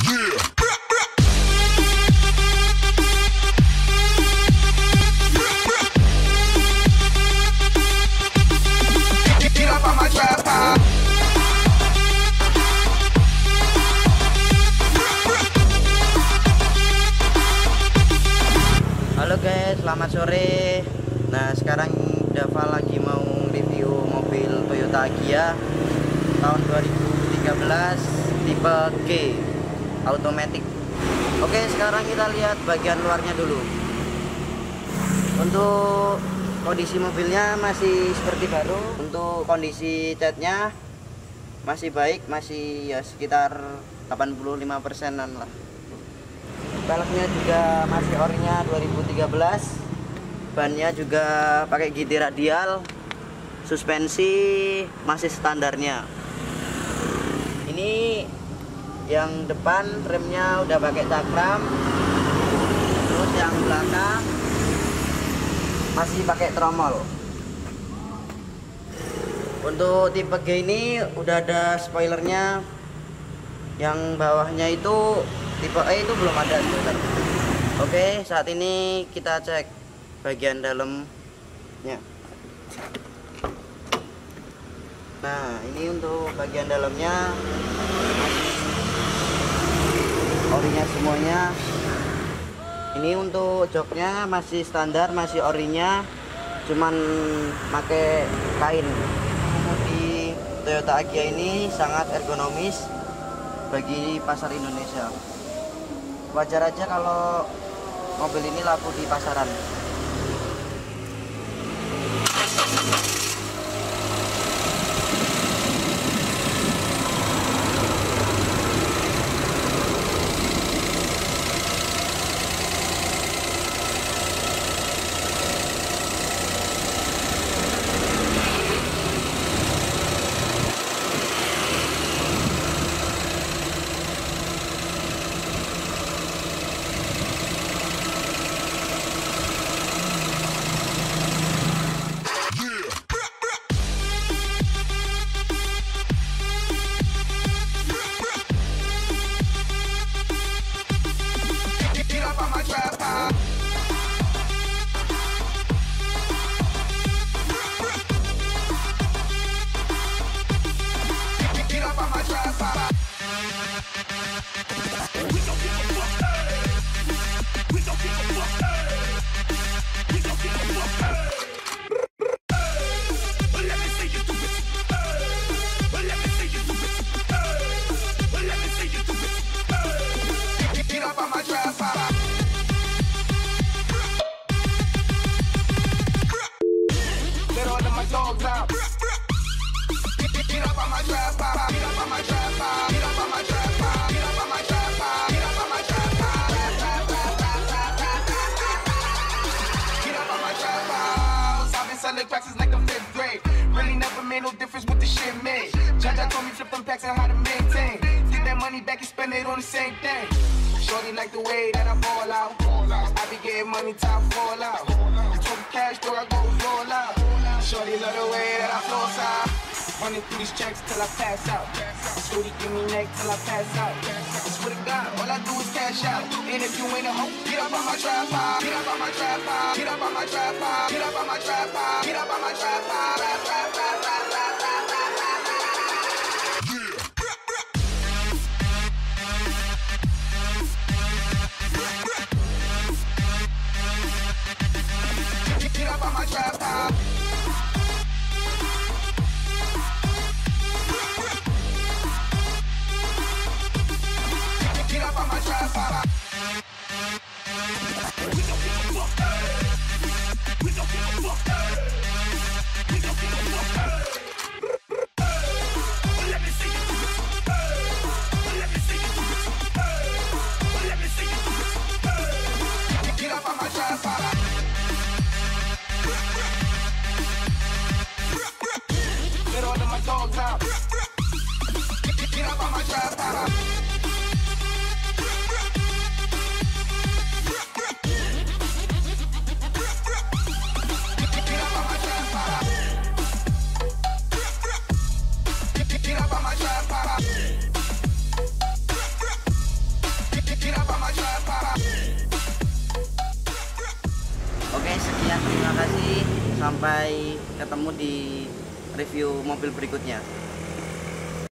Halo guys, selamat sore. Nah, sekarang Dava lagi mau review mobil Toyota Agya tahun 2013 tipe G automatic. Oke, sekarang kita lihat bagian luarnya dulu. Untuk kondisi mobilnya masih seperti baru. Untuk kondisi catnya masih baik, masih ya sekitar 85 persenan lah velgnya juga masih orinya 2013 bannya juga pakai GT radial suspensi masih standarnya ini yang depan remnya udah pakai cakram. Terus yang belakang masih pakai tromol. Untuk tipe G ini udah ada spoilernya. Yang bawahnya itu tipe E itu belum ada spoiler oke saat ini kita cek bagian dalamnya. Nah ini untuk bagian dalamnya orinya semuanya. Ini untuk joknya masih standar masih orinya. Cuman pakai kain. Di Toyota Agya ini sangat ergonomis bagi pasar Indonesia. Wajar aja kalau mobil ini laku di pasaran selling since like fifth grade. Really never made no difference what the shit made. Jaja told me flip them packs and how to maintain. Get that money back and spend it on the same thing. Shorty like the way that I ball out. I be getting money time fall out. Talk cash, though I go roll out. Shorty love the way that I flow out. Running through these checks till I pass out. Shorty give me neck till I pass out. I swear to God, all I do is cash out. And if you ain't a hoe, get up on my pile. Get up on my pile. Get up on my pile. Get up on my trap. Get up on my trap Sampai ketemu di review mobil berikutnya.